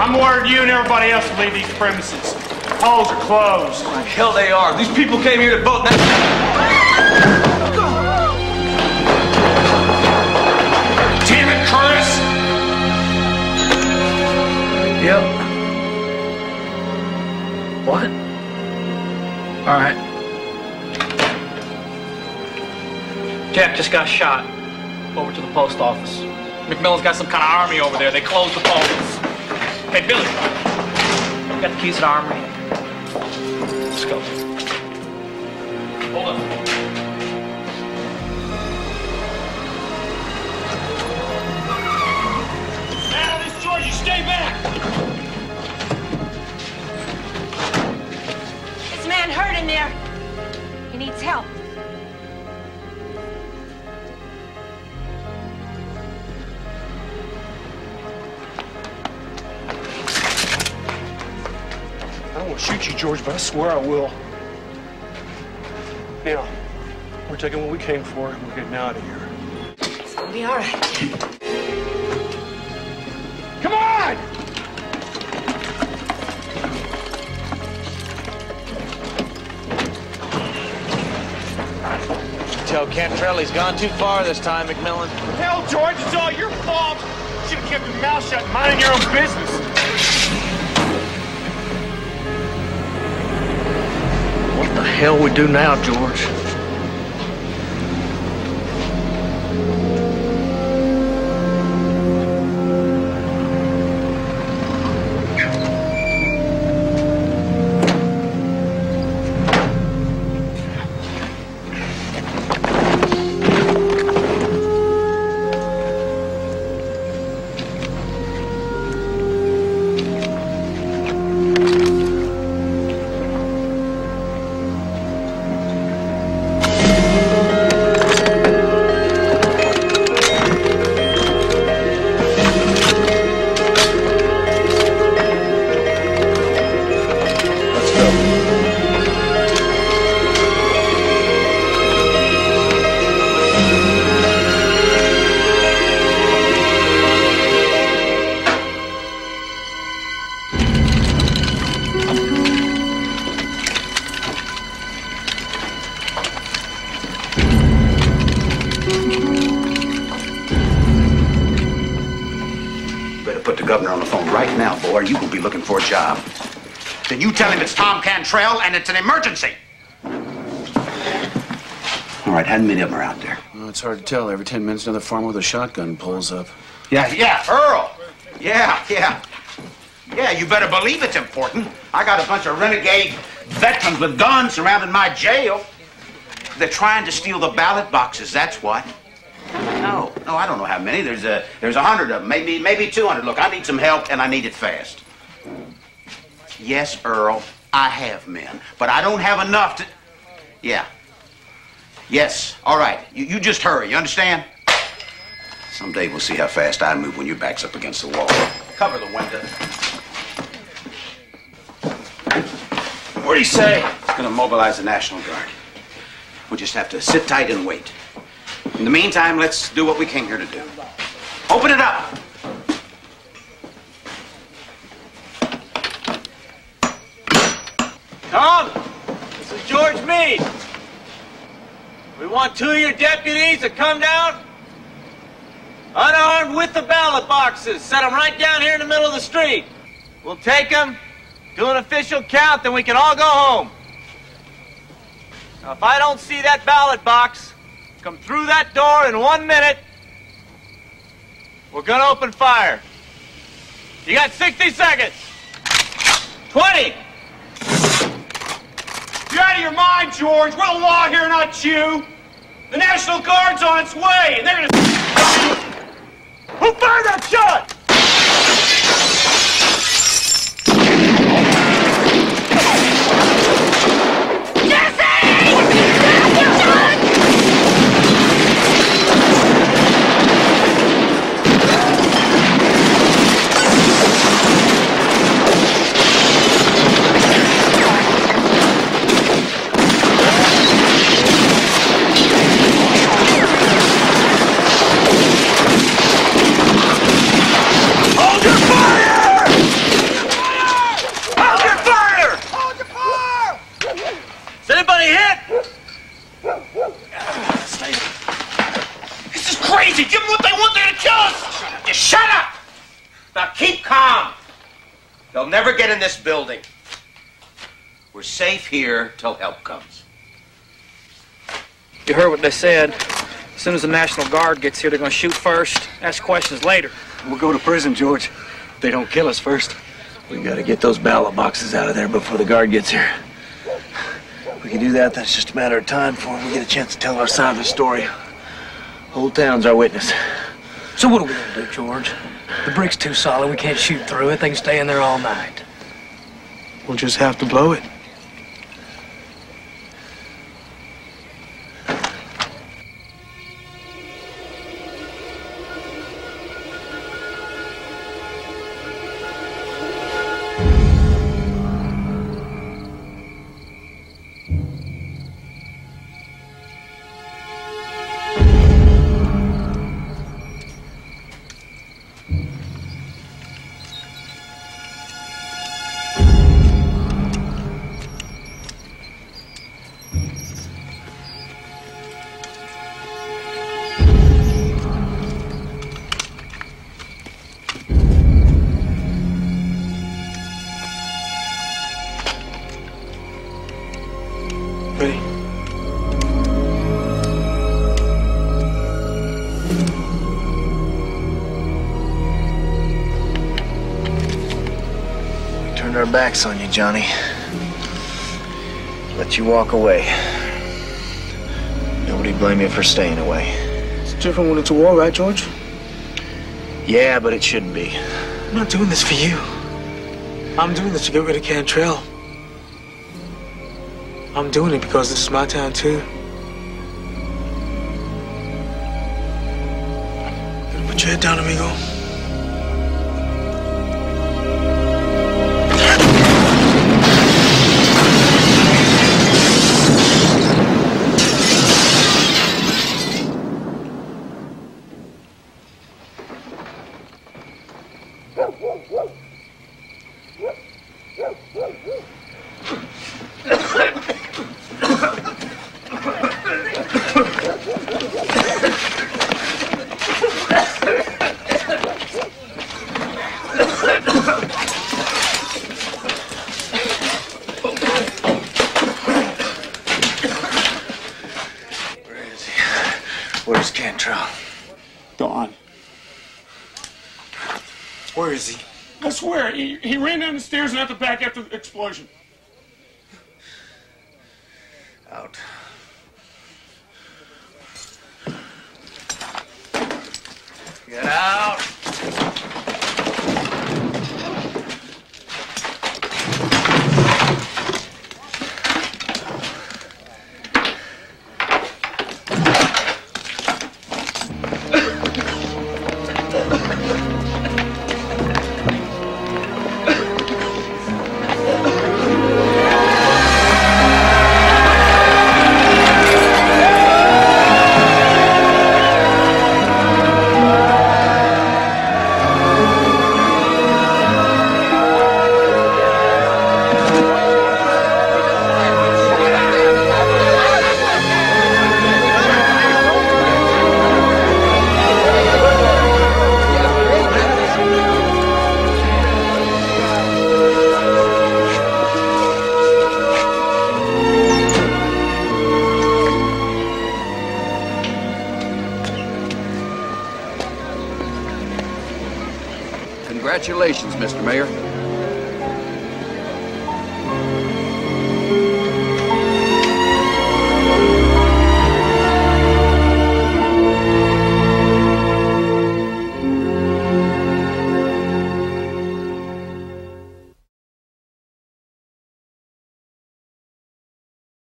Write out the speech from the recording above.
I'm ordering you and everybody else to leave these premises. Polls are closed. The hell they are. These people came here to vote. That... Damn it, Curtis! Yep. What? All right. Jack just got shot. Over to the post office. McMillan's got some kind of army over there. They closed the polls. Hey, Billy. Got the keys to the armory. Let's go. Hold on. Shoot you, George, but I swear I will. Now, we're taking what we came for, and we're getting out of here. It's gonna be all right. Come on! Tell Cantrell he's gone too far this time, McMillan. Hell, George, it's all your fault. You should have kept your mouth shut and minded your own business. Hell we do now, George? For a job. Then you tell him it's Tom Cantrell and it's an emergency. All right, how many of them are out there? Well, it's hard to tell. Every 10 minutes, another farmer with a shotgun pulls up. Yeah, yeah, Earl. Yeah, yeah. Yeah, you better believe it's important. I got a bunch of renegade veterans with guns surrounding my jail. They're trying to steal the ballot boxes, that's what. No, no, I don't know how many. There's a there's a hundred of them, maybe maybe two hundred. Look, I need some help and I need it fast. Yes, Earl, I have men, but I don't have enough to. Yeah. Yes. All right. You, you just hurry. You understand? Someday we'll see how fast I move when your back's up against the wall. Cover the window. What do you say? It's going to mobilize the National Guard. We just have to sit tight and wait. In the meantime, let's do what we came here to do. Open it up. Tom, this is George Meade. We want two of your deputies to come down, unarmed with the ballot boxes. Set them right down here in the middle of the street. We'll take them, do an official count, then we can all go home. Now, if I don't see that ballot box come through that door in one minute, we're gonna open fire. You got 60 seconds. 20. You're out of your mind, George. We're the law here, not you. The National Guard's on its way, and they're gonna. Who fired that shot? They'll never get in this building. We're safe here till help comes. You heard what they said. As soon as the National Guard gets here, they're going to shoot first, ask questions later. We'll go to prison, George. If they don't kill us first. We gotta get those ballot boxes out of there before the guard gets here. If we can do that, that's just a matter of time before we get a chance to tell our side of the story. Whole town's our witness. So what are we gonna do, George? The brick's too solid. We can't shoot through it. They can stay in there all night. We'll just have to blow it. Our backs on you, Johnny. Let you walk away. Nobody blame you for staying away. It's different when it's a war, right, George? Yeah, but it shouldn't be. I'm not doing this for you. I'm doing this to get rid of Cantrell. I'm doing it because this is my town, too. Put your head down, amigo. Where's Cantrell? Gone. Where is he? I swear, he, he ran down the stairs and out the back after the explosion. Out. Get out! Mr. Mayor.